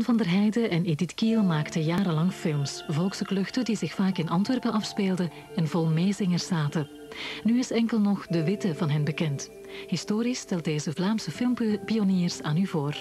Jan van der Heijden en Edith Kiel maakten jarenlang films, volkse kluchten die zich vaak in Antwerpen afspeelden en vol meezingers zaten. Nu is enkel nog De Witte van hen bekend. Historisch stelt deze Vlaamse filmpioniers aan u voor.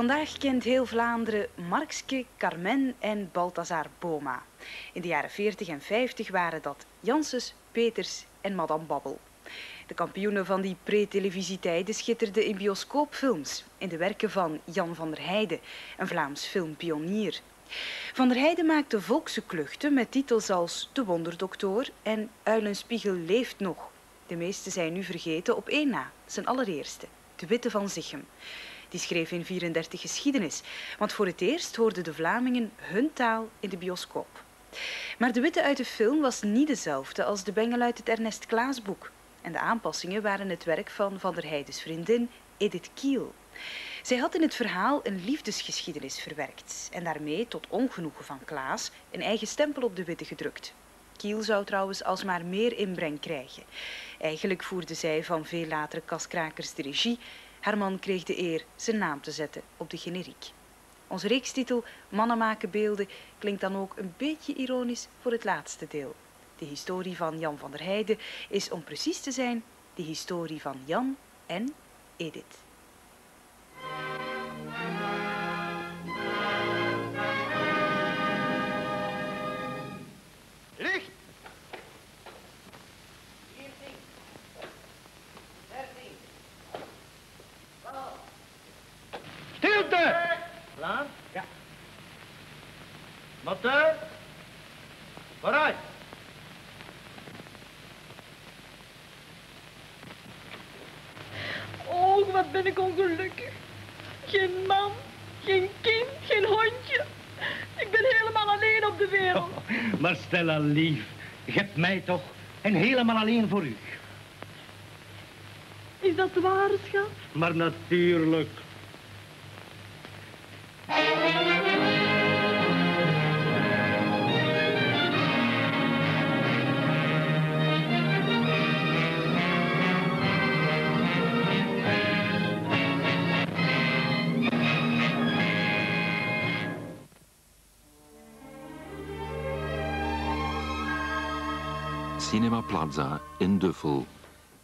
Vandaag kent heel Vlaanderen Markske, Carmen en Balthazar Boma. In de jaren 40 en 50 waren dat Janssens, Peters en Madame Babbel. De kampioenen van die pre-televisietijden schitterden in bioscoopfilms, in de werken van Jan van der Heijden, een Vlaams filmpionier. Van der Heijden maakte volkse kluchten met titels als De Wonderdokter en Uilenspiegel leeft nog. De meeste zijn nu vergeten op één na, zijn allereerste, De Witte van Zichem. Die schreef in 34 geschiedenis, want voor het eerst hoorden de Vlamingen hun taal in de bioscoop. Maar de witte uit de film was niet dezelfde als de bengel uit het Ernest Klaas boek. En de aanpassingen waren het werk van Van der Heijdes vriendin Edith Kiel. Zij had in het verhaal een liefdesgeschiedenis verwerkt en daarmee tot ongenoegen van Klaas een eigen stempel op de witte gedrukt. Kiel zou trouwens alsmaar meer inbreng krijgen. Eigenlijk voerde zij van veel latere kaskrakers de regie Herman kreeg de eer zijn naam te zetten op de generiek. Onze reekstitel Mannen maken beelden klinkt dan ook een beetje ironisch voor het laatste deel. De historie van Jan van der Heijden is om precies te zijn de historie van Jan en Edith. Stella, lief, je hebt mij toch en helemaal alleen voor u. Is dat waar, schat? Maar natuurlijk. Cinema Plaza in Duffel,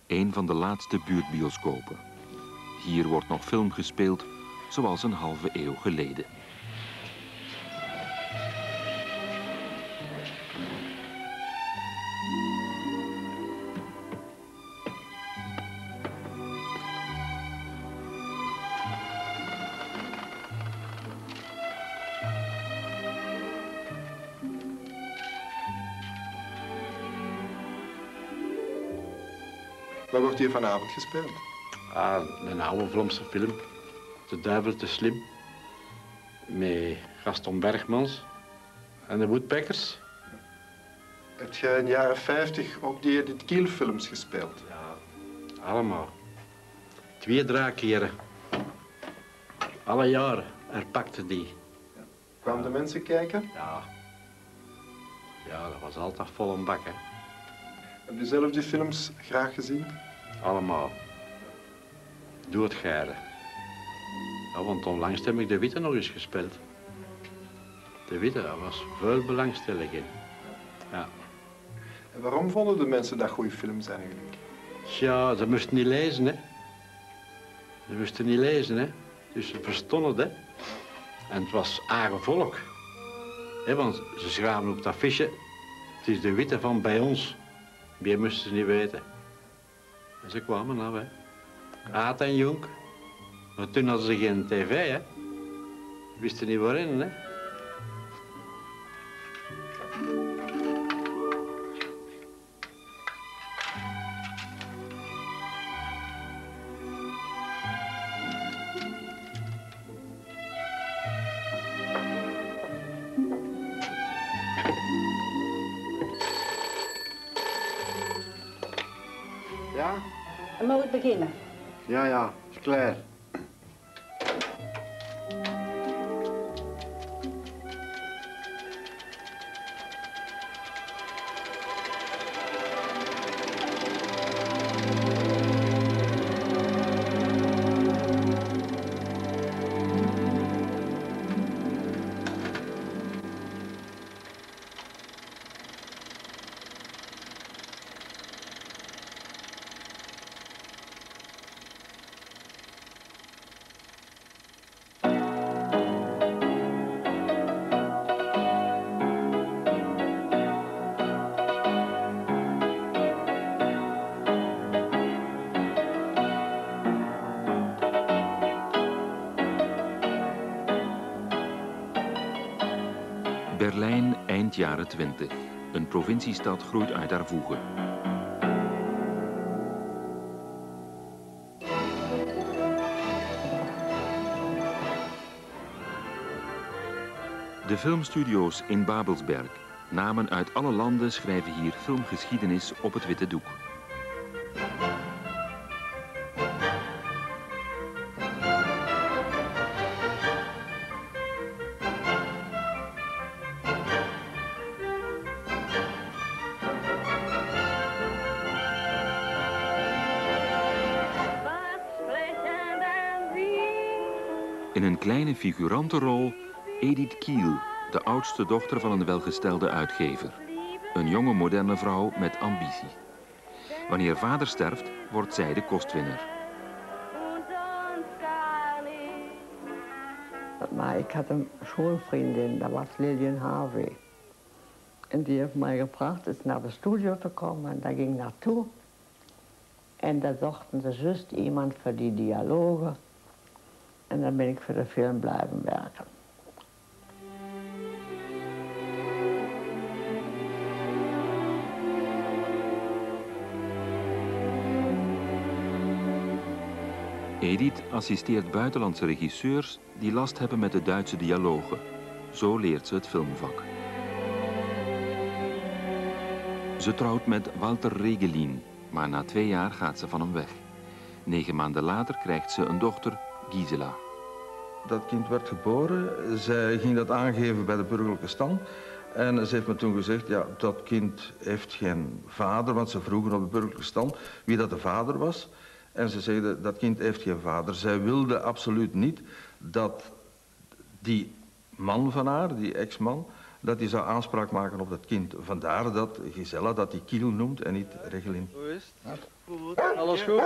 een van de laatste buurtbioscopen. Hier wordt nog film gespeeld zoals een halve eeuw geleden. Hier vanavond gespeeld? Ah, een oude Vlaamse film. De duivel te slim. Met Gaston Bergmans en de Woodpeckers. Heb je in de jaren 50 ook die Edith Kiel films gespeeld? Ja, allemaal. Twee, drie keren. Alle jaren herpakte die. Ja. Kwamen de mensen kijken? Ja. Ja, dat was altijd vol een bak, hè. Heb je zelf die films graag gezien? Allemaal. Doe het. Ja, want onlangs heb ik de Witte nog eens gespeeld. De Witte, daar was veel belangstelling in. Ja. En waarom vonden de mensen dat goede films eigenlijk? Ja, ze moesten niet lezen, hè. Ze moesten niet lezen, hè. Dus ze verstonden het, hè. En het was eigen volk. Hè, want ze schraven op dat affiche. Het is de witte van bij ons. Meer moesten ze niet weten. Ze kwamen af, hè. Aat en jong. Maar toen hadden ze geen tv, hè. Wisten niet waarin, hè. Berlijn eind jaren 20. Een provinciestad groeit uit haar voegen. De filmstudio's in Babelsberg. Namen uit alle landen schrijven hier filmgeschiedenis op het witte doek. Figurantenrol Edith Kiel, de oudste dochter van een welgestelde uitgever. Een jonge moderne vrouw met ambitie. Wanneer vader sterft, wordt zij de kostwinner. Maar ik had een schoolvriendin, dat was Lilian Harvey. En die heeft mij gevraagd eens naar de studio te komen. En daar ging ik naartoe. En daar zochten ze juist iemand voor die dialogen. En dan ben ik voor de film blijven werken. Edith assisteert buitenlandse regisseurs die last hebben met de Duitse dialogen. Zo leert ze het filmvak. Ze trouwt met Walter Regelin, maar na twee jaar gaat ze van hem weg. Negen maanden later krijgt ze een dochter, Gisela. Dat kind werd geboren. Zij ging dat aangeven bij de burgerlijke stand. En ze heeft me toen gezegd, ja, dat kind heeft geen vader, want ze vroegen op de burgerlijke stand wie dat de vader was. En ze zeiden, dat kind heeft geen vader. Zij wilde absoluut niet dat die man van haar, die ex-man, dat hij zou aanspraak maken op dat kind. Vandaar dat Gisela dat die Kiel noemt en niet Regelin. Hoe is het? Goed. Alles goed?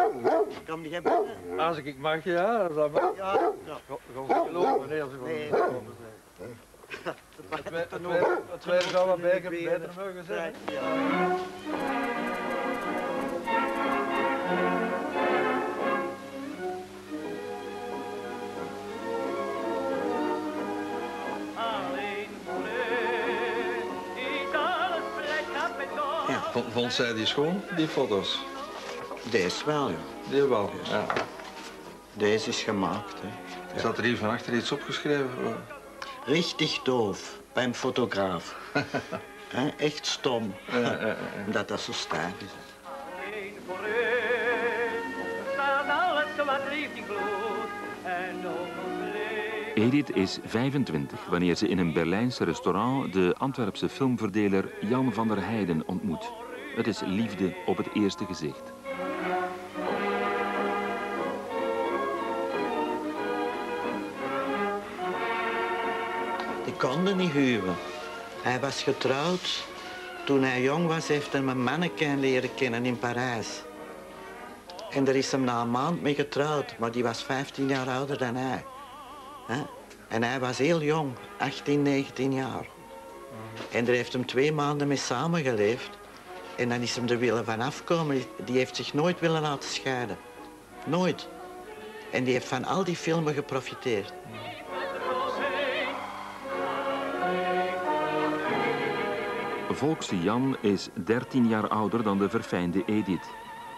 Kan die hebben? Als ik mag, ja. Als dat mag. Ja. ja. Ze geloven? Nee, als ze Nee. gewoon zijn. Het weer- zou wat beter beter mogen zijn. Vond zij die schoon, die foto's? Deze wel, ja. Die wel, ja. Deze is gemaakt, hè. Zat er hier van achter iets opgeschreven? Richtig doof, beim fotograaf. Hè, Echt stom. Omdat dat zo staat is. Edith is 25 wanneer ze in een Berlijnse restaurant de Antwerpse filmverdeler Jan van der Heijden ontmoet. Het is liefde op het eerste gezicht. Die konden niet huwen. Hij was getrouwd. Toen hij jong was, heeft hij een manneke leren kennen in Parijs. En daar is hem na een maand mee getrouwd, maar die was 15 jaar ouder dan hij. En hij was heel jong, 18, 19 jaar. En daar heeft hem twee maanden mee samengeleefd. En dan is hem er willen van afkomen. Die heeft zich nooit willen laten scheiden. Nooit. En die heeft van al die filmen geprofiteerd. Volkse Jan is 13 jaar ouder dan de verfijnde Edith.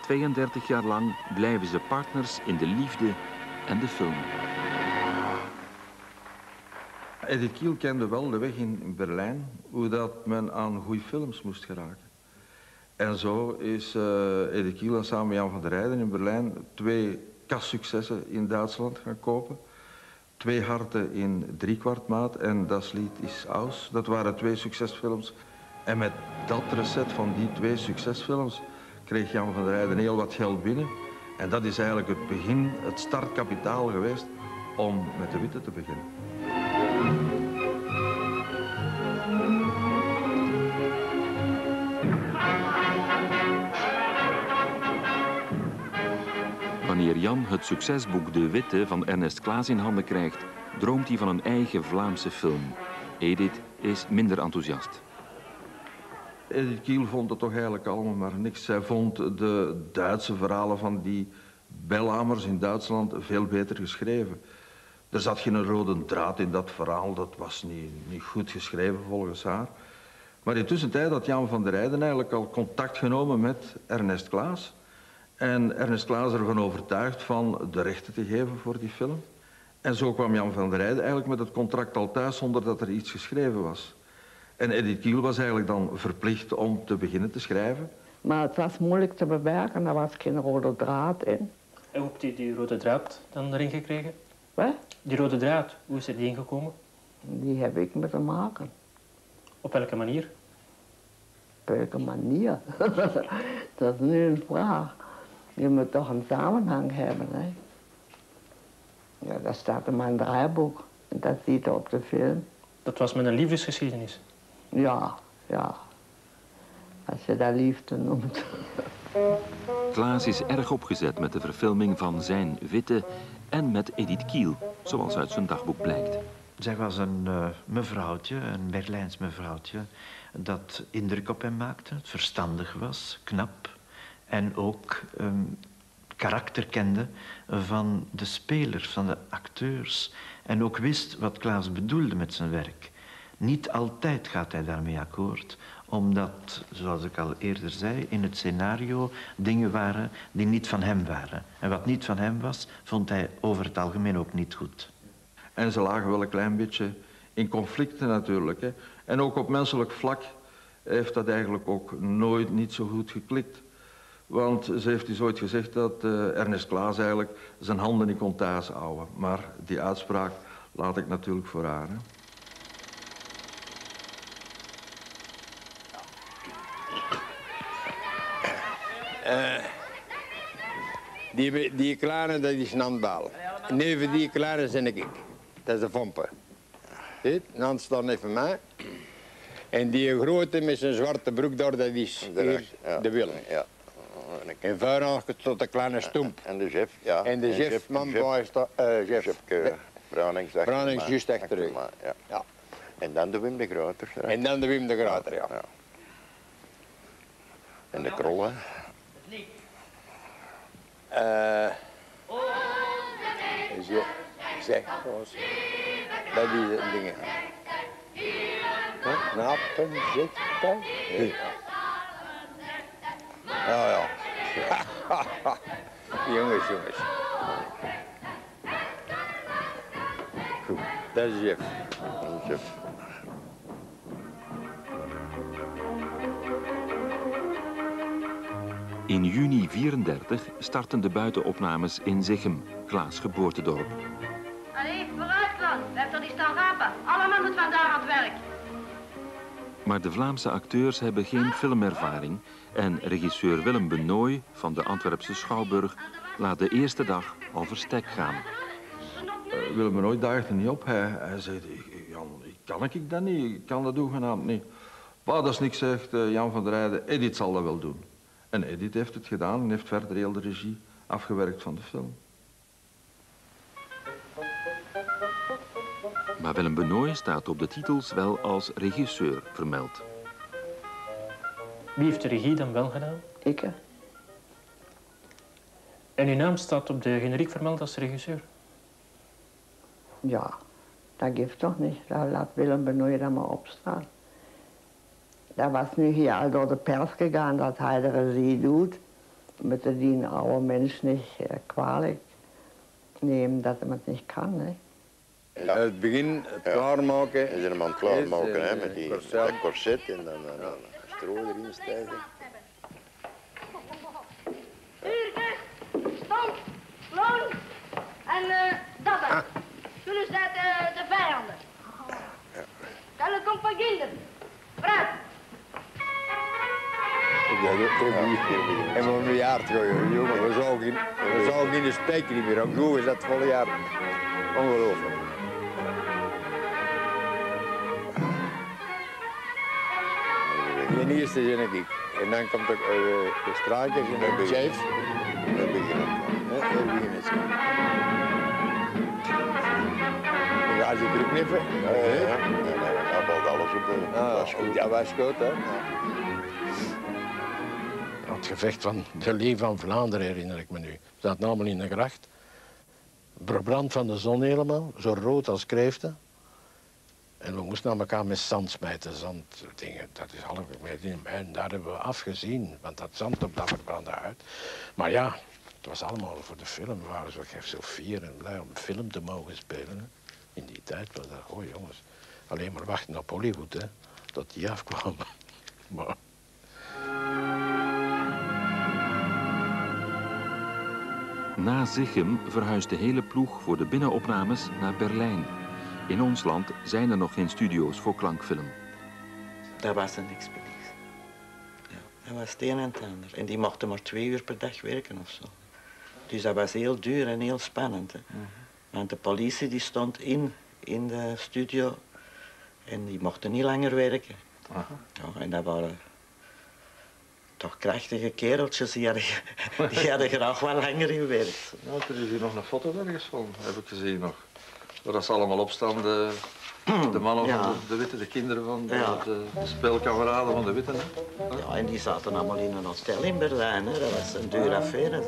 32 jaar lang blijven ze partners in de liefde en de film. Edith Kiel kende wel de weg in Berlijn, hoe dat men aan goede films moest geraken. En zo is uh, Edith Kiel samen met Jan van der Rijden in Berlijn twee kassuccessen in Duitsland gaan kopen. Twee harten in driekwartmaat en Das Lied is aus. Dat waren twee succesfilms. En met dat recept van die twee succesfilms kreeg Jan van der Rijden heel wat geld binnen. En dat is eigenlijk het begin, het startkapitaal geweest om met de witte te beginnen. Jan het succesboek De Witte van Ernest Klaas in handen krijgt, droomt hij van een eigen Vlaamse film. Edith is minder enthousiast. Edith Kiel vond het toch eigenlijk allemaal maar niks. Zij vond de Duitse verhalen van die Belhamers in Duitsland veel beter geschreven. Er zat geen rode draad in dat verhaal, dat was niet, niet goed geschreven volgens haar. Maar intussen tijd had Jan van der Rijden eigenlijk al contact genomen met Ernest Klaas. En Ernest Klaas ervan overtuigd van de rechten te geven voor die film. En zo kwam Jan van der Rijden eigenlijk met het contract al thuis zonder dat er iets geschreven was. En Edith Kiel was eigenlijk dan verplicht om te beginnen te schrijven. Maar het was moeilijk te bewerken, er was geen rode draad in. En hoe hebt u die rode draad dan erin gekregen? Wat? Die rode draad, hoe is er die ingekomen? Die heb ik moeten maken. Op welke manier? Op welke manier? dat is nu een vraag. Je moet toch een samenhang hebben, hè? Ja, daar staat in mijn draaiboek. En dat ziet je op de film. Dat was met een liefdesgeschiedenis? Ja, ja. Als je dat liefde noemt. Klaas is erg opgezet met de verfilming van zijn Witte en met Edith Kiel, zoals uit zijn dagboek blijkt. Zij was een uh, mevrouwtje, een Berlijns mevrouwtje, dat indruk op hem maakte, verstandig was, knap en ook um, karakter kende van de spelers, van de acteurs en ook wist wat Klaas bedoelde met zijn werk. Niet altijd gaat hij daarmee akkoord, omdat, zoals ik al eerder zei, in het scenario dingen waren die niet van hem waren. En wat niet van hem was, vond hij over het algemeen ook niet goed. En ze lagen wel een klein beetje in conflicten natuurlijk. Hè. En ook op menselijk vlak heeft dat eigenlijk ook nooit niet zo goed geklikt. Want ze heeft dus ooit gezegd dat uh, Ernest Klaas eigenlijk zijn handen niet kon thuis houden. Maar die uitspraak laat ik natuurlijk voor haar. Hè. Uh, die, die kleine, dat is een handbal. Neven die kleine zijn ik. Dat is de vomper. Ziet? Een hand staat even mij. En die grote met zijn zwarte broek daar, dat is de, ja. de Willem. Ja. En verder tot de kleine stoemp. En de chef, ja. En de chef, man, chef. Chef Bruinings. Bruinings juist achteruit. Ja. ja. En dan de Wim de Groter. En dan de Wim de Groter, ja. ja. En de krollen. Uh, zeg, dat is het ding. Knappen zitten. Ja, ja. jongens, jongens. Goed, dat is Jeff. Dat is Jeff. In juni 34 starten de buitenopnames in Zichem, Klaas geboortedorp. Allee, vooruit Klaas, blijf er niet staan rapen. Allemaal moet vandaag aan het werk. Maar de Vlaamse acteurs hebben geen filmervaring en regisseur Willem Benooy van de Antwerpse Schouwburg laat de eerste dag al verstek gaan. Uh, Willem Benooy daagde niet op. Hij, hij zei, Jan, kan ik dat niet? Ik kan dat hoegenaamd niet. Wat dat is niks, zegt uh, Jan van der Rijden. Edith zal dat wel doen. En Edith heeft het gedaan en heeft verder heel de regie afgewerkt van de film. Maar Willem Benooy staat op de titels wel als regisseur vermeld. Wie heeft de regie dan wel gedaan? Ik. En uw naam staat op de generiek vermeld als regisseur? Ja, dat geeft toch niet. Daar laat Willem Benooy dan maar opstaan. Dat was nu hier al door de pers gegaan dat hij de regie doet. Met de die oude mens niet uh, kwalijk nemen dat hij het niet kan. Hè. Ja. Het begin, het ja. klaarmaken. Is er man klaarmaken, eh, met die corset. dat en dan, dan, dan stro erin stijgen. Vurke, stomp, loon en uh, dat. Ah. Jullie zijn de, vijanden. Ja. Komt van kinderen. Praat. Ja, dat. En we een jaar gooien, jongen. We zouden geen, we zouden geen spijker meer. Hoe is dat volle jaar. Ongelooflijk. Eerste zin ik. En dan komt de, uh, de straatjes en de chef. Dan begin ik. Ja, dan begin het. Dan gaan ze terugknippen. Ja, ja, ja. Dat valt alles op de... Ah, dat is goed. Ja, was goed, hè. Het gevecht van de Lee van Vlaanderen herinner ik me nu. Staat namelijk in de gracht. Verbrand van de zon helemaal, zo rood als kreeften. En we moesten naar elkaar met zand smijten. Zand, dingen, dat is half En daar hebben we afgezien, want dat zand op dat verbrandde uit. Maar ja, het was allemaal voor de film. We waren zo, zo fier en blij om film te mogen spelen. In die tijd was dat, oh jongens, alleen maar wachten op Hollywood, hè, tot die afkwam. Na Zichem verhuist de hele ploeg voor de binnenopnames naar Berlijn. In ons land zijn er nog geen studio's voor klankfilm. Dat was een expeditie. Ja, dat was het een en het ander. En die mochten maar twee uur per dag werken of zo. Dus dat was heel duur en heel spannend. Hè. Want de politie die stond in, in de studio en die mochten niet langer werken. Ja, en dat waren toch krachtige kereltjes, die hadden, die hadden graag wel langer gewerkt. Nou, er is hier nog een foto ergens van, heb ik gezien nog. Waar dat ze allemaal opstaan, de, de mannen Ja. van de, de Witte, de kinderen van de, Ja. de spelkameraden van de Witte. Hè. Ja, en die zaten allemaal in een hotel in Berlijn. Hè. Dat was een dure affaire.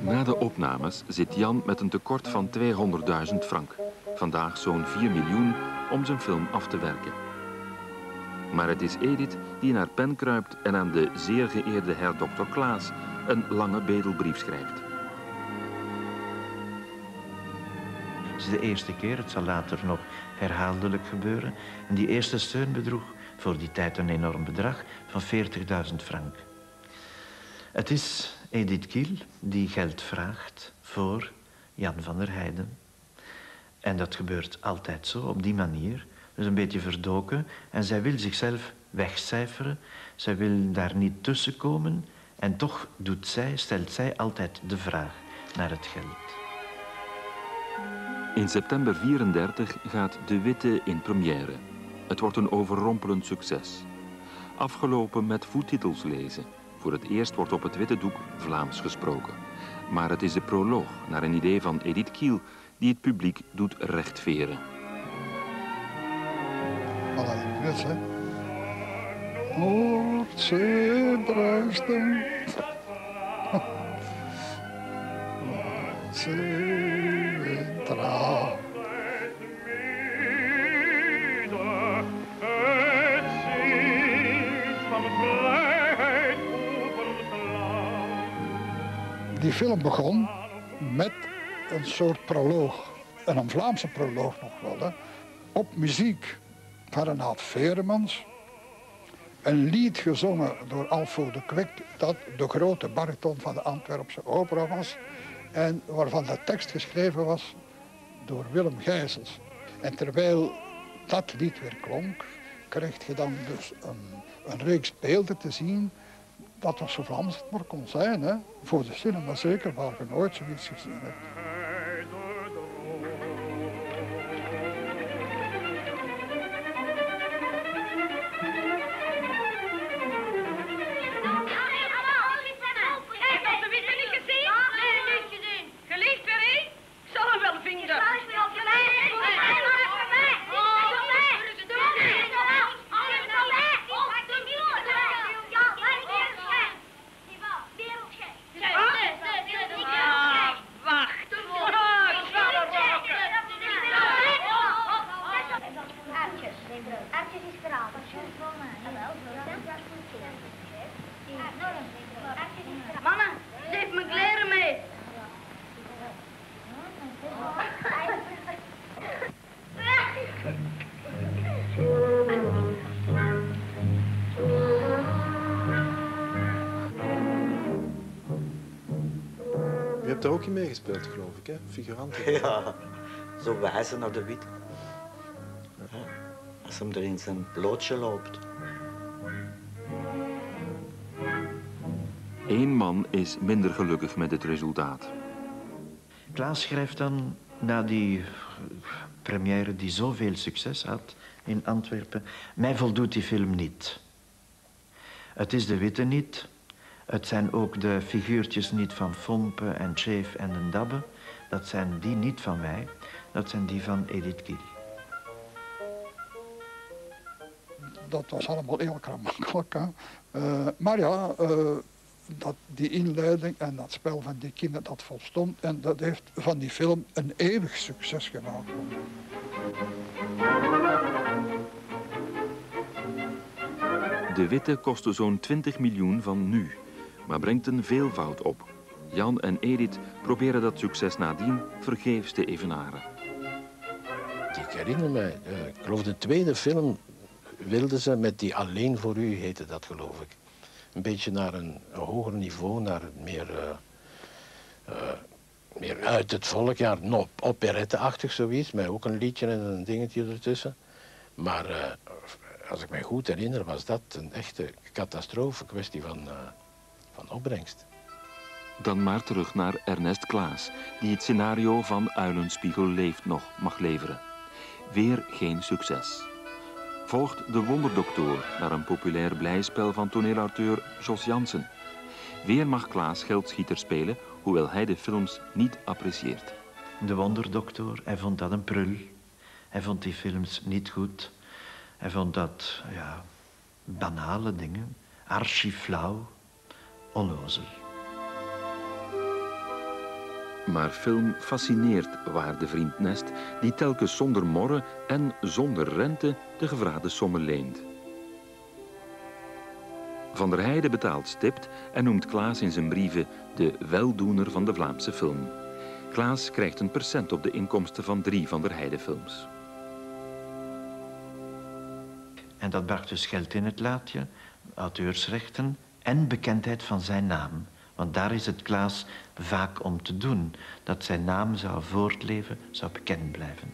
Na de opnames zit Jan met een tekort van 200.000 frank. Vandaag zo'n 4 miljoen om zijn film af te werken. Maar het is Edith die naar pen kruipt en aan de zeer geëerde Dr. Klaas een lange bedelbrief schrijft. Is de eerste keer, het zal later nog herhaaldelijk gebeuren. En die eerste steun bedroeg voor die tijd een enorm bedrag van 40.000 frank. Het is Edith Kiel die geld vraagt voor Jan van der Heijden. En dat gebeurt altijd zo, op die manier. Dus een beetje verdoken. En zij wil zichzelf wegcijferen. Zij wil daar niet tussenkomen. En toch doet zij, stelt zij altijd de vraag naar het geld. In september 34 gaat De Witte in première. Het wordt een overrompelend succes. Afgelopen met voettitels lezen. Voor het eerst wordt op het witte doek Vlaams gesproken. Maar het is de proloog naar een idee van Edith Kiel die het publiek doet rechtveren. Net hè. Die film begon met een soort proloog. En een Vlaamse proloog nog wel. Hè. Op muziek van Renaat Veremans. Een lied gezongen door Alfo de Kwik, dat de grote bariton van de Antwerpse opera was. En waarvan de tekst geschreven was door Willem Gijsels. En terwijl dat lied weer klonk, kreeg je dan dus een, een reeks beelden te zien. Dat was zo Vlaams het maar kon zijn. Hè. Voor de cinema zeker, waar je nooit zoiets gezien hebt. Er ook in meegespeeld, geloof ik, hè? Figurant. Ja, zo wijzen naar de wit. als hem er in zijn loodje loopt. Eén man is minder gelukkig met het resultaat. Klaas schrijft dan, na die première die zoveel succes had in Antwerpen, mij voldoet die film niet. Het is de witte niet. Het zijn ook de figuurtjes niet van Fompe en Chef en de Dabbe. Dat zijn die niet van mij. Dat zijn die van Edith Kiel. Dat was allemaal heel. Hè. Uh, maar ja, uh, dat, die inleiding en dat spel van die kinderen, dat volstond. En dat heeft van die film een eeuwig succes gemaakt. De Witte kostte zo'n 20 miljoen van nu, maar brengt een veelvoud op. Jan en Edith proberen dat succes nadien vergeefs te evenaren. Ik herinner mij, uh, ik geloof de tweede film wilden ze met die Alleen voor u, heette dat geloof ik. Een beetje naar een, hoger niveau, naar meer, uh, uh, meer uit het volk. Ja, operette-achtig zoiets, met ook een liedje en een dingetje ertussen. Maar als ik mij goed herinner, was dat een echte catastrofe, kwestie van, van opbrengst. Dan maar terug naar Ernest Klaas, die het scenario van Uilenspiegel leeft nog mag leveren. Weer geen succes. Volgt De Wonderdokter naar een populair blijspel van toneelauteur Jos Jansen. Weer mag Klaas geldschieter spelen, hoewel hij de films niet apprecieert. De Wonderdokter, hij vond dat een prul. Hij vond die films niet goed. Hij vond dat, ja, banale dingen, archiflauw, onnozel. Maar film fascineert waardevriend Nest, die telkens zonder morren en zonder rente de gevraagde sommen leent. Van der Heijden betaalt stipt en noemt Klaas in zijn brieven de weldoener van de Vlaamse film. Klaas krijgt een percent op de inkomsten van drie Van der Heijden films. En dat bracht dus geld in het laadje, auteursrechten en bekendheid van zijn naam. Want daar is het Klaas vaak om te doen. Dat zijn naam zou voortleven, zou bekend blijven.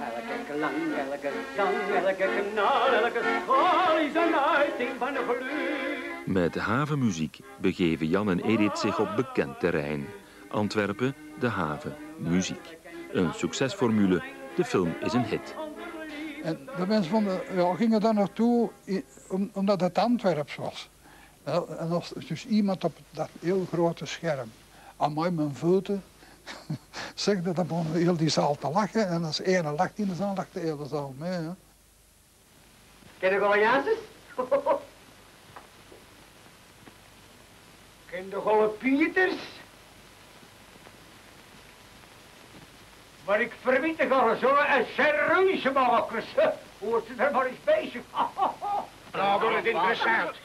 Elke klank, elke zang, elke kanaal, elke schaal is een uiting van geluk. Met havenmuziek begeven Jan en Edith zich op bekend terrein. Antwerpen, de haven, muziek. Een succesformule, de film is een hit. En de mensen vonden, ja, gingen daar naartoe omdat het Antwerps was. En als dus iemand op dat heel grote scherm aan mij mijn voeten zegde, dan begon heel die zaal te lachen. En als ene lacht in de zaal, lacht de hele zaal mee. Hè. Ken je Goliathus? Ken je Golle Pieters? Maar ik verbied de Golle zo en serieuze makers. Hoort ze er maar eens bezig. Nou wordt het interessant.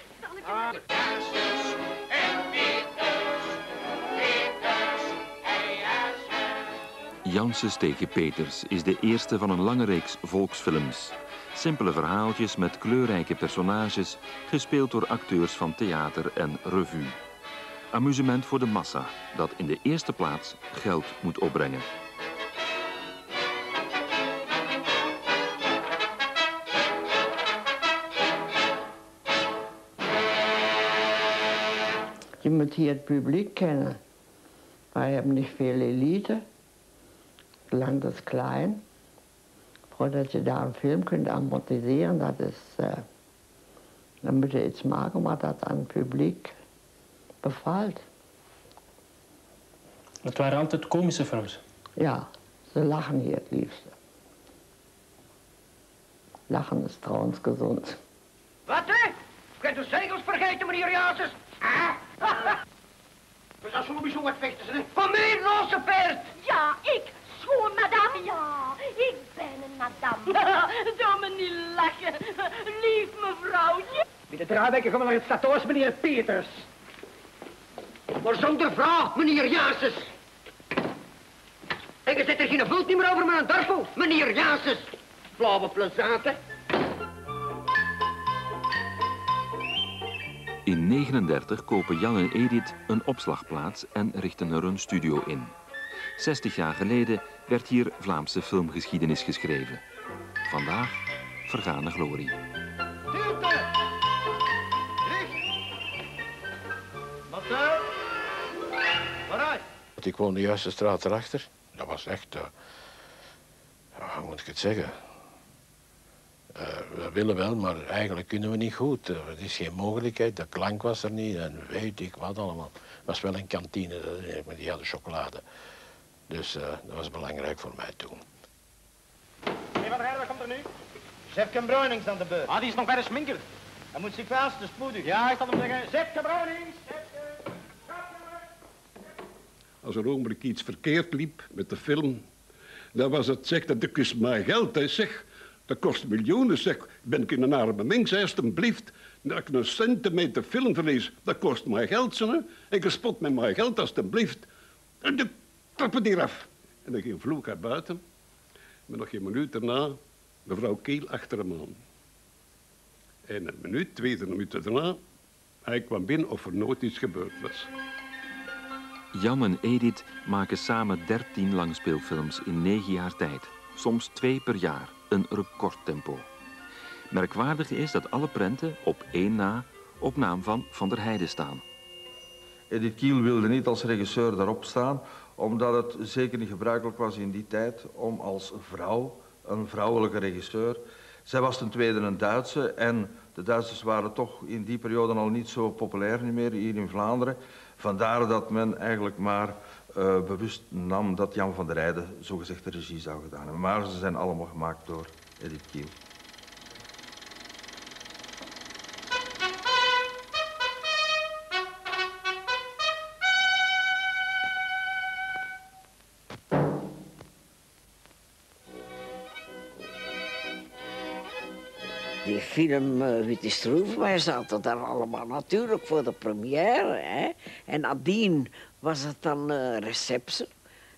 Janssens tegen Peters is de eerste van een lange reeks volksfilms. Simpele verhaaltjes met kleurrijke personages, gespeeld door acteurs van theater en revue. Amusement voor de massa, dat in de eerste plaats geld moet opbrengen. Je moet hier het publiek kennen. Wij hebben niet veel elite. Het land is klein. Voordat je daar een film kunt amortiseren, dat is, uh, dan moet je iets maken wat dat aan het publiek bevalt. Het waren altijd komische films. Ja, ze lachen hier het liefste. Lachen is trouwens gezond. Wat, hè? Kunt u zegels vergeten, meneer Janssens? Ah? We zo wat vechten, hè? Van mij, losse paard! Ja, ik. Schoon, madame. Ja, ik ben een madame. Doe me niet lachen. Lief mevrouwtje. Met de draaiwekken gaan we naar het stadhuis, meneer Peters. Maar zonder vraag, meneer Janssens. En je zet er geen vult meer over met een darfel, meneer Janssens. Flauwe plezante. In 1939 kopen Jan en Edith een opslagplaats en richten er een studio in. 60 jaar geleden werd hier Vlaamse filmgeschiedenis geschreven. Vandaag vergane glorie. Licht! Vooruit! Ik woonde juist de straat erachter. Dat was echt, eh, ja, hoe moet ik het zeggen? Eh, we willen wel, maar eigenlijk kunnen we niet goed. Uh, het is geen mogelijkheid, de klank was er niet en weet ik wat allemaal. Het was wel een kantine, dat- maar die hadden chocolade. Dus eh, dat was belangrijk voor mij toen. Meneer Van Heijden, wat komt er nu? Zefke Bruinings aan de beurt. Ah, die is nog bij de sminker. Hij moet zich haasten, spoedig. Ja, ik zal hem zeggen. Zefke Bruinings! Als er ogenblik iets verkeerd liep met de film, dan was het zeg, dat is maar geld, hè, zeg. Dat kost miljoenen, zeg. Ben ik in een arme mens, hè, alstublieft. Dat ik een centimeter film verlies, dat kost maar geld, zo, je spot met mijn geld, alstublieft. En de trappen die af. En dan ging vloek naar buiten. Maar nog geen minuut daarna, mevrouw Kiel achter hem aan. En een minuut, twee minuten daarna, hij kwam binnen of er nooit iets gebeurd was. Jan en Edith maken samen 13 langspeelfilms in 9 jaar tijd. Soms twee per jaar, een recordtempo. Merkwaardig is dat alle prenten, op één na, op naam van Van der Heijden staan. Edith Kiel wilde niet als regisseur daarop staan, omdat het zeker niet gebruikelijk was in die tijd om als vrouw, een vrouwelijke regisseur. Zij was ten tweede een Duitse en de Duitsers waren toch in die periode al niet zo populair meer hier in Vlaanderen. Vandaar dat men eigenlijk maar eh, bewust nam dat Jan van der Heijden zogezegd de regie zou gedaan hebben. Maar ze zijn allemaal gemaakt door Edith Kiel. Die film uh, Witte wij zaten daar allemaal natuurlijk voor de première. Hè? En nadien was het dan eh, receptie.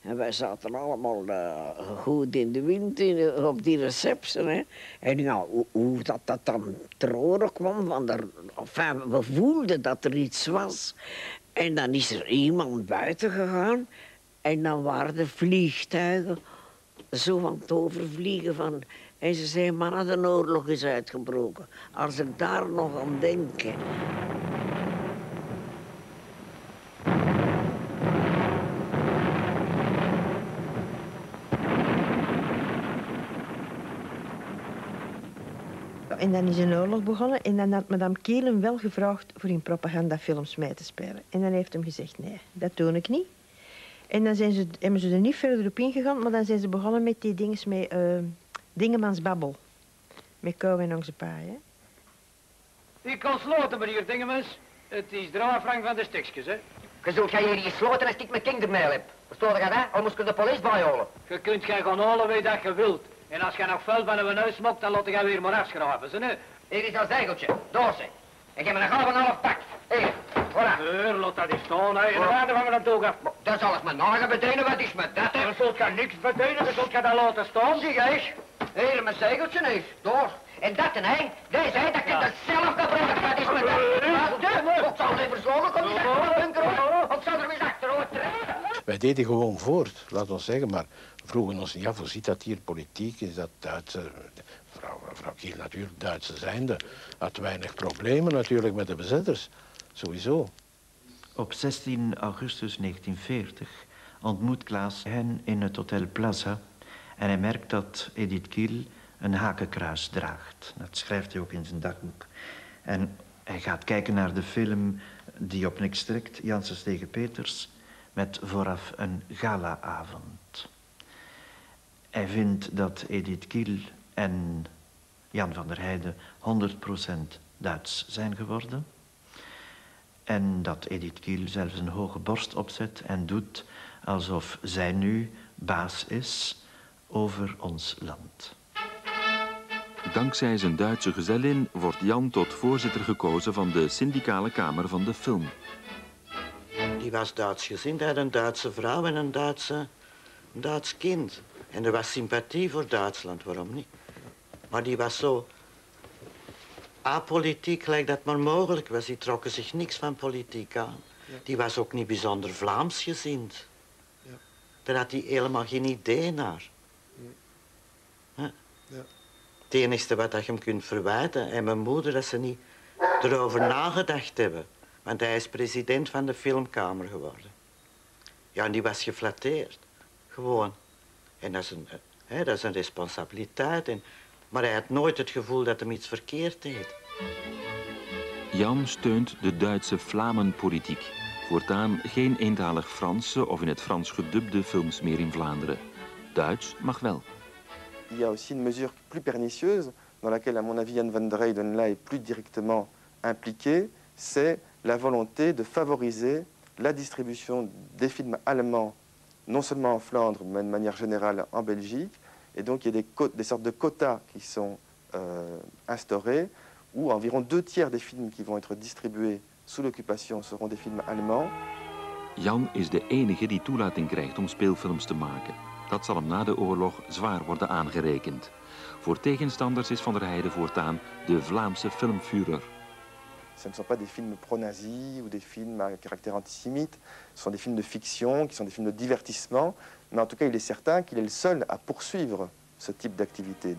En wij zaten allemaal eh, goed in de wind in, op die receptie. Hè? En ja, hoe, dat, dat dan ter oren kwam, de, enfin, we voelden dat er iets was. En dan is er iemand buiten gegaan. En dan waren de vliegtuigen zo van het overvliegen van... En ze zei, man, de oorlog is uitgebroken. Als ik daar nog aan denk... En dan is een oorlog begonnen en dan had madame Kiel hem wel gevraagd voor in propagandafilms mee te spelen. En dan heeft hem gezegd, nee, dat doe ik niet. En dan zijn ze, hebben ze er niet verder op ingegaan, maar dan zijn ze begonnen met die dinges met eh Dingemans Babbel. Met kou en onze paai, hè. Ik kan sloten, meneer Dingemens. Het is draafrang van de stukjes, hè. Je zult jij hier gesloten als ik mijn kindermail heb. Verstoor je dat? Al moest je de politie bijhouden. Je kunt gaan gaan halen wie dat je wilt. En als je nog vuil van een neus smokt, dan laat je weer maar afschraven, ze, hè. Hier is dat zegeltje. Doorze. Ik heb me een half en half pak. Hier, voilà. Heur, laat dat eens staan, hè. En de waarde van mijn toog af. Dan zal ik me nagen betekenen, wat is met dat, hè? Dan zult je niks betekenen, dan zult je dat laten staan. Zie eens. Hier, mijn zegeltje eens. Door. En dat en hij, deze, hè, dat kan je zelf gebruiken. Wat is met dat? Wat? Ik zal even zorgen, kom bunker, hoor. Ik zal er eens achteruit treden. Wij deden gewoon voort, laten we zeggen, maar vroegen ons niet af, hoe zit dat hier politiek? Is dat Duitse... Vrouw, mevrouw Kiel natuurlijk, Duitse zijnde, had weinig problemen natuurlijk met de bezetters. Sowieso. Op 16 augustus 1940 ontmoet Klaas hen in het Hotel Plaza en hij merkt dat Edith Kiel een hakenkruis draagt. Dat schrijft hij ook in zijn dagboek. En hij gaat kijken naar de film die op niks trekt, Janssens tegen Peters, met vooraf een galaavond. Hij vindt dat Edith Kiel en Jan van der Heijden 100% Duits zijn geworden. En dat Edith Kiel zelfs een hoge borst opzet en doet alsof zij nu baas is over ons land. Dankzij zijn Duitse gezellin wordt Jan tot voorzitter gekozen van de syndicale kamer van de film. Die was Duits gezind, hij had een Duitse vrouw en een, Duitse, een Duits kind. En er was sympathie voor Duitsland, waarom niet? Maar die was zo apolitiek, gelijk dat maar mogelijk was. Die trokken zich niks van politiek aan. Die was ook niet bijzonder Vlaams gezind. Daar had hij helemaal geen idee naar. Ja. Het enige wat je hem kunt verwijten, en mijn moeder, dat ze niet erover nagedacht hebben. Want hij is president van de filmkamer geworden. Ja, en die was geflatteerd. Gewoon. En dat is een, hè, dat is een responsabiliteit. En, maar hij had nooit het gevoel dat hem iets verkeerd deed. Jan steunt de Duitse Vlaamenpolitiek. Voortaan geen eentalig Franse of in het Frans gedubde films meer in Vlaanderen. Duits mag wel. Il y a aussi une mesure plus pernicieuse, dans laquelle, à mon avis, Jan van der Heyden là est plus directement impliqué, c'est la volonté de favoriser la distribution des films allemands, non seulement en Flandre, mais de manière générale en Belgique. Et donc, il y a des, des sortes de quotas qui sont euh, instaurés, où environ deux tiers des films qui vont être distribués sous l'occupation seront des films allemands. Jan is de enige die toelating krijgt om speelfilms te maken. Dat zal hem na de oorlog zwaar worden aangerekend. Voor tegenstanders is Van der Heijden voortaan de Vlaamse filmführer. Ce ne sont pas des films pro-nazis ou des films à caractère antisémite, ce sont des films de fiction, qui sont des films de divertissement, mais en tout cas il est certain qu'il est le seul à poursuivre ce type d'activité.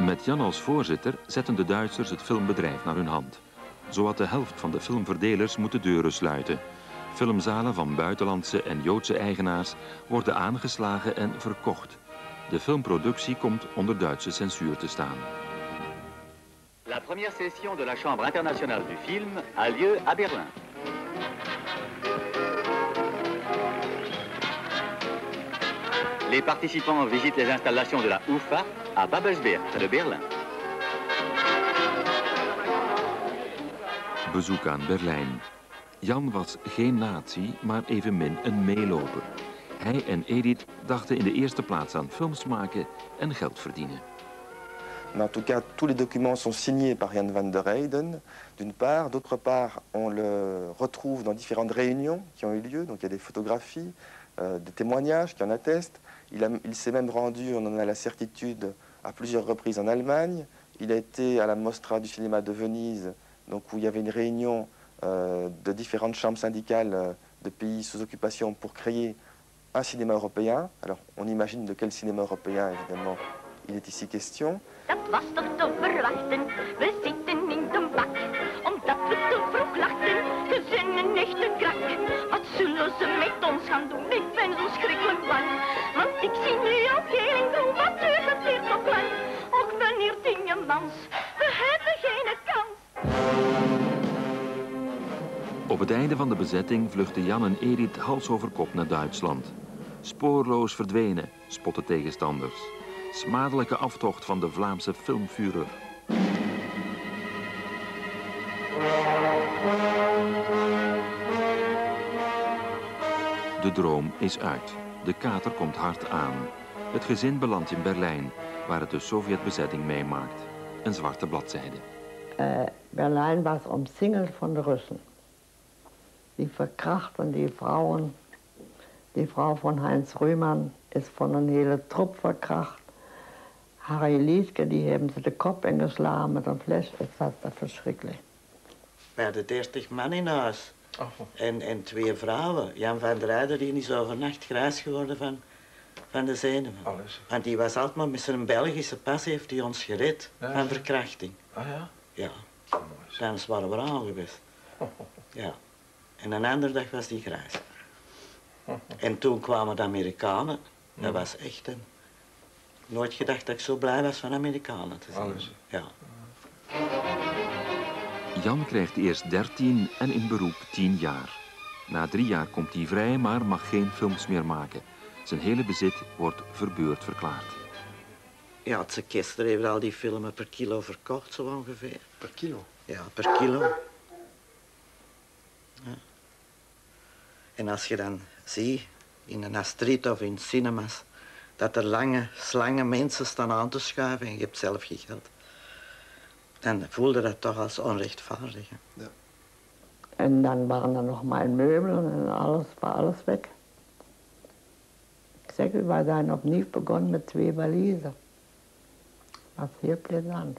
Met Jan als voorzitter zetten de Duitsers het filmbedrijf naar hun hand. Zowat de helft van de filmverdelers moet de deuren sluiten. Filmzalen van buitenlandse en Joodse eigenaars worden aangeslagen en verkocht. De filmproductie komt onder Duitse censuur te staan. La première session de la Chambre internationale du film a lieu à Berlin. Les participants visitent les installations de la UFA à Babelsberg, de Berlin. Bezoek aan Berlijn. Jan was geen nazi, maar evenmin een meeloper. Hij en Edith dachten in de eerste plaats aan films maken en geld verdienen. Mais en tout cas, tous les documents sont signés par Jan van der Heyden, d'une part. D'autre part, on le retrouve dans différentes réunions qui ont eu lieu. Donc il y a des photographies, euh, des témoignages qui en attestent. Il, s'est même rendu, on en a la certitude, à plusieurs reprises en Allemagne. Il a été à la Mostra du cinéma de Venise, donc où il y avait une réunion euh, de différentes chambres syndicales euh, de pays sous occupation pour créer un cinéma européen. Alors on imagine de quel cinéma européen, évidemment, il est ici question. Dat was toch te verwachten, we zitten in de bak. Omdat we te vroeg lachten, gezinnen echt een krak. Wat zullen ze met ons gaan doen? Ik ben zo schrikkelijk bang. Want ik zie nu al heel en groen, wat duurt het hier toch lang? Och, meneer Dingemans, we hebben geen kans. Op het einde van de bezetting vluchten Jan en Edith hals over kop naar Duitsland. Spoorloos verdwenen, spotten tegenstanders. Smadelijke aftocht van de Vlaamse filmführer. De droom is uit. De kater komt hard aan. Het gezin belandt in Berlijn, waar het de Sovjetbezetting meemaakt. Een zwarte bladzijde. Äh, Berlin war umsingelt von den Russen. Die verkrachten die Frauen. Die Frau von Heinz Rühmann ist von einer hele Trupp verkracht. Harry Liedke, die hebben ze de kop ingeslagen met een fles. Het was dat verschrikkelijk. We hadden 30 man in huis. En, en twee vrouwen. Jan van der Eyden die is overnacht grijs geworden van, van de zenuwen. Want die was altijd maar met zijn Belgische pas heeft hij ons gered Ja. van verkrachting. Ah ja? Ja. Dan waren we aan geweest. Ja. En een andere dag was die grijs. En toen kwamen de Amerikanen. Dat was echt een... Nooit gedacht dat ik zo blij was van Amerikanen te zien. Alles. Ja. Jan krijgt eerst 13 en in beroep 10 jaar. Na drie jaar komt hij vrij, maar mag geen films meer maken. Zijn hele bezit wordt verbeurd verklaard. Ja, het Kester heeft al die filmen per kilo verkocht, zo ongeveer. Per kilo? Ja, per kilo. Ja. En als je dan ziet, in een Astrid of in cinemas, dat er lange slangen mensen staan aan te schuiven en je hebt zelf geen geld, dan voelde dat toch als onrechtvaardig. hè. En dan waren er nog mijn meubelen en alles, alles weg. Ik zeg u, wij zijn opnieuw begonnen met twee valiezen. Was heel plezant.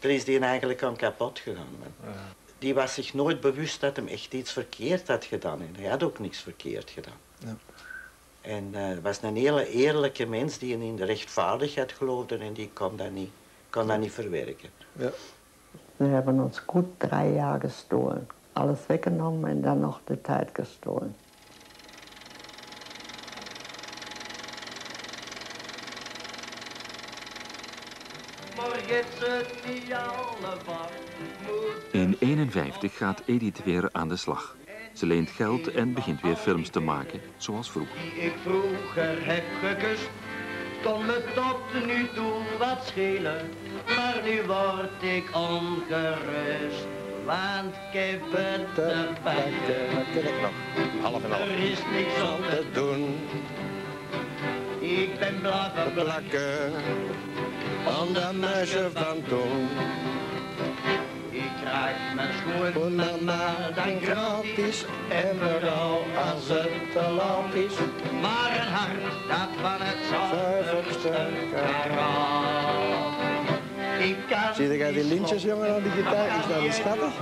Er is die eigenlijk aan kapot gegaan. man. die was zich nooit bewust dat hij echt iets verkeerd had gedaan. En hij had ook niks verkeerd gedaan. Ja. En hij was een hele eerlijke mens die in de rechtvaardigheid geloofde en die kon dat niet, kon dat niet verwerken. Ja. Ze hebben ons goed drie jaar gestolen. Alles weggenomen en dan nog de tijd gestolen. In 51 gaat Edith weer aan de slag. Ze leent geld en begint weer films te maken, zoals vroeger. Die ik vroeger heb gekust, kon me tot nu toe wat schelen. Maar nu word ik ongerust, want ik heb het te pakken. Dat ken ik nog. Half en half. Er is niks om te doen. Ik ben blijven plakken, om dat meisje van toen. Ik krijg mijn schoen mama dan gratis en vooral als het te laat is. Maar een hart dat van het zuiverste karat. Ik kan Zie jij die lintjes, jongen, aan die gitaar? Is dat niet schattig?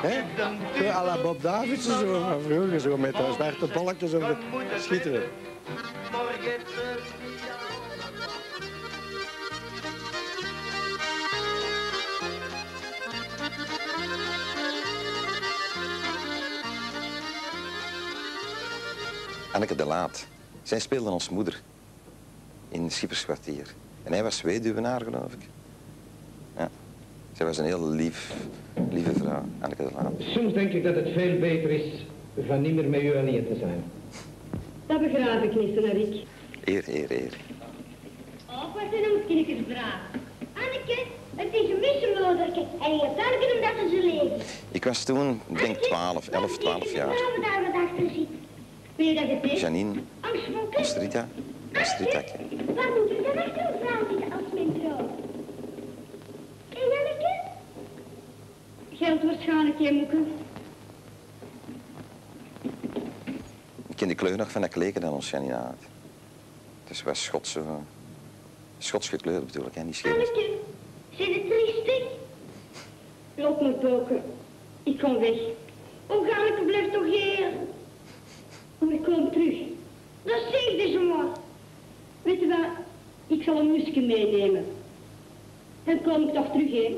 Hè? À la Bob Davidsen, zo van vroeger, zo met de zwarte bolletjes op schitterend. Anneke de Laat. Zij speelde ons moeder in het Schipperskwartier. En hij was weduwenaar, geloof ik. Ja. Zij was een heel lief, lieve vrouw, Anneke de Laat. Soms denk ik dat het veel beter is van niet meer met u alleen te zijn. Dat begrijp ik niet, Rick. Eer, eer, eer. Oh, wat zijn ons kindjes braaf. Anneke, het is een misseloderke. En je hebt Anneke omdat ze zo leven. Ik was toen, ik denk 12, 11, 12 jaar. Waarom daar wat achter zit. Janine, Astrita, Astritake. Waar moet er dan vrouw zitten als mijn trouw? En Janneke? Geld waarschijnlijk, hè, Moeke. Ik ken de kleur nog van dat kleken dat ons Janine had. Dus was Schotse, Schots gekleurd bedoel ik, hè, niet scheel. Anneke, zijn het triestig? Loop me boken. Ik kom weg. Oh, Anneke, blijf toch hier. Maar ik kom terug. Dat zegt ze maar. Weet je wat? Ik zal een musje meenemen. Dan kom ik toch terug, hè?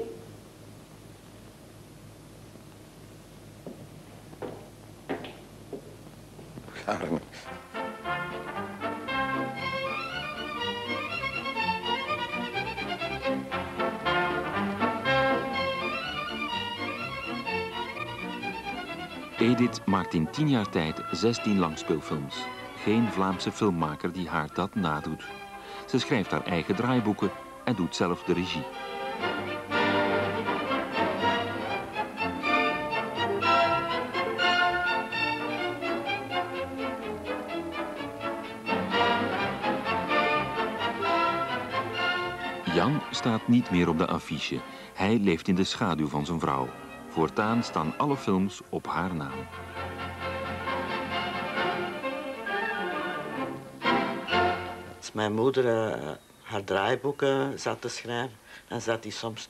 Edith maakt in 10 jaar tijd 16 langspeelfilms. Geen Vlaamse filmmaker die haar dat nadoet. Ze schrijft haar eigen draaiboeken en doet zelf de regie. Jan staat niet meer op de affiche. Hij leeft in de schaduw van zijn vrouw. Voortaan staan alle films op haar naam. Als mijn moeder eh, haar draaiboeken zat te schrijven, dan zat hij soms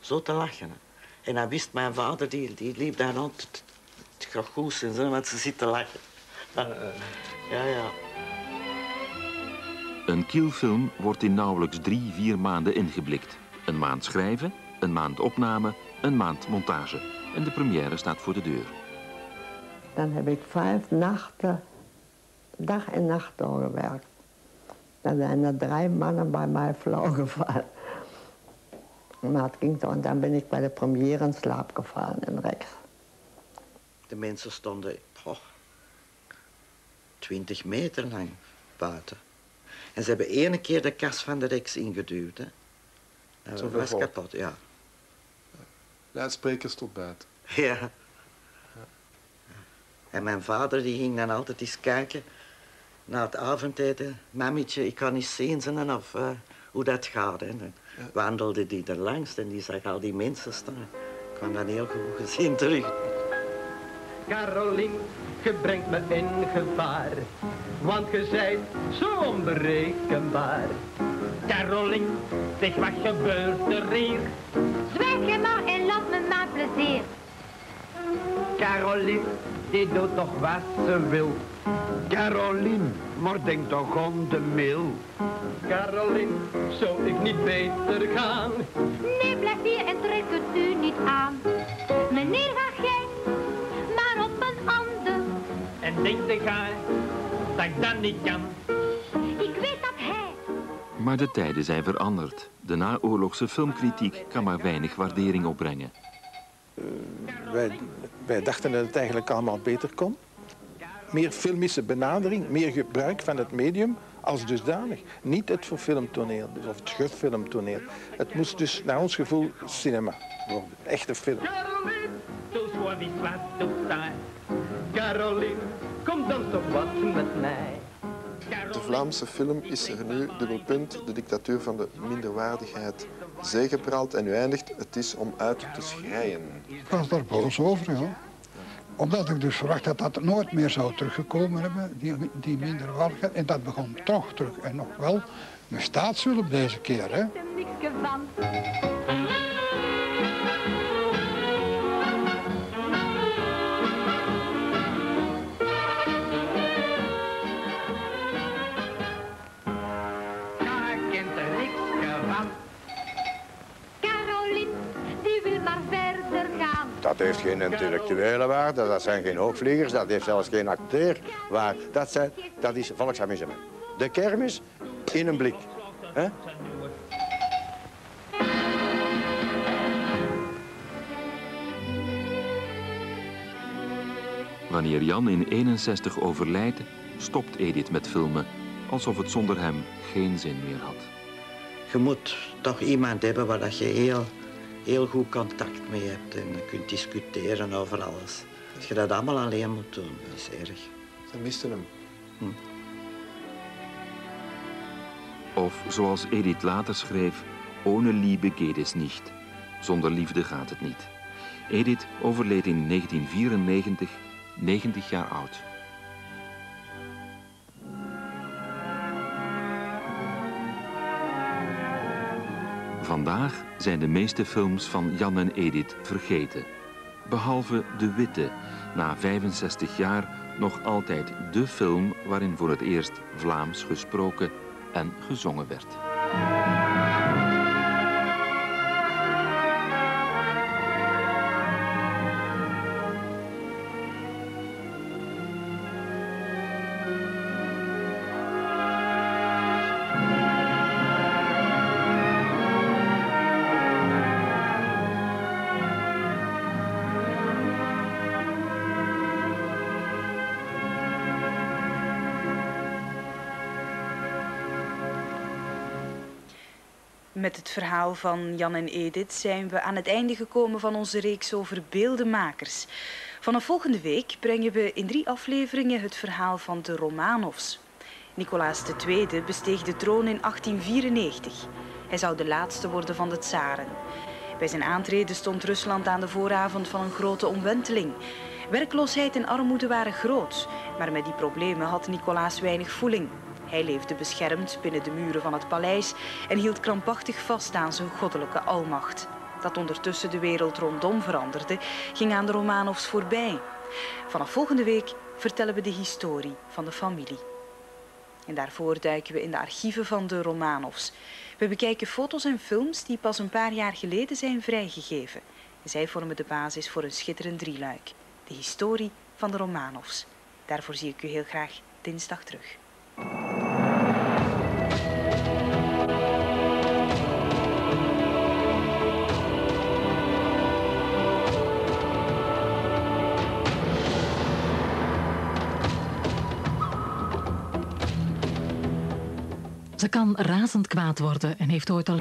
zo te lachen. hè. En dan wist mijn vader, die, die liep daar rond te- te gagoes en zo, want ze zit te lachen. Ja, ja. Een kielfilm wordt in nauwelijks drie, vier maanden ingeblikt. Een maand schrijven, een maand opname, een maand montage. En de première staat voor de deur. Dan heb ik vijf nachten, dag en nacht doorgewerkt. Dan zijn er drie mannen bij mij flauw gevallen. Maar het ging toch, en dan ben ik bij de première in slaap gevallen in rechts. De mensen stonden poh, 20 meter lang buiten. En ze hebben ene keer de kas van de Rex ingeduwd. Hè. Dat was kapot, ja. Luidsprekers tot buiten. Ja. En mijn vader die ging dan altijd eens kijken na het avondeten. Mammetje, ik kan eens zien zijn of eh, hoe dat gaat. En dan wandelde die er langs en die zag al die mensen staan. Ik kwam dan heel goed gezien terug. Caroline, je brengt me in gevaar. Want je zijt zo onberekenbaar. Caroline, zeg wat gebeurt er hier? Zwijg je maar plezier. Caroline, die doet toch wat ze wil. Caroline, maar denk toch om de mil. Caroline, zou ik niet beter gaan? Nee, blijf hier en trek het u niet aan. Meneer, ga jij maar op een ander. En denk te gaan dat ik dat niet kan. Ik weet dat hij Maar de tijden zijn veranderd. De naoorlogse filmkritiek kan maar weinig waardering opbrengen. Wij, wij dachten dat het eigenlijk allemaal beter kon. Meer filmische benadering, meer gebruik van het medium als dusdanig. Niet het verfilmtoneel, dus of het gefilmtoneel. Het moest dus naar ons gevoel cinema worden, echte film. Caroline, kom dan toch wat met mij. De Vlaamse film is er nu, dubbelpunt, de dictatuur van de minderwaardigheid zegepraalt en u eindigt, het is om uit te schreien. Ik was daar boos over, ja. Omdat ik dus verwacht had dat het nooit meer zou teruggekomen hebben, die, die minderwaardigheid. En dat begon toch terug. En nog wel met staatshulp deze keer, hè. Dat heeft geen intellectuele waarde, dat zijn geen hoogvliegers, dat heeft zelfs geen acteerwaarde. Dat, zijn, dat is volksamusement. De kermis in een blik. hè? Wanneer Jan in 61 overlijdt, stopt Edith met filmen, alsof het zonder hem geen zin meer had. Je moet toch iemand hebben waar dat je heel, heel goed contact mee hebt en kunt discussiëren over alles. Als je dat allemaal alleen moet doen, dat is erg. Ze misten hem. Of zoals Edith later schreef, ohne Liebe geht es nicht. Zonder liefde gaat het niet. Edith overleed in 1994, 90 jaar oud. Vandaag zijn de meeste films van Jan en Edith vergeten. Behalve De Witte, na 65 jaar nog altijd de film waarin voor het eerst Vlaams gesproken en gezongen werd. Met het verhaal van Jan en Edith zijn we aan het einde gekomen van onze reeks over beeldenmakers. Vanaf volgende week brengen we in drie afleveringen het verhaal van de Romanovs. Nicolaas II besteeg de troon in 1894. Hij zou de laatste worden van de tsaren. Bij zijn aantreden stond Rusland aan de vooravond van een grote omwenteling. Werkloosheid en armoede waren groot, maar met die problemen had Nicolaas weinig voeling. Hij leefde beschermd binnen de muren van het paleis en hield krampachtig vast aan zijn goddelijke almacht. Dat ondertussen de wereld rondom veranderde, ging aan de Romanovs voorbij. Vanaf volgende week vertellen we de historie van de familie. En daarvoor duiken we in de archieven van de Romanovs. We bekijken foto's en films die pas een paar jaar geleden zijn vrijgegeven. En zij vormen de basis voor een schitterend drieluik. De historie van de Romanovs. Daarvoor zie ik u heel graag dinsdag terug. Ze kan razend kwaad worden en heeft ooit al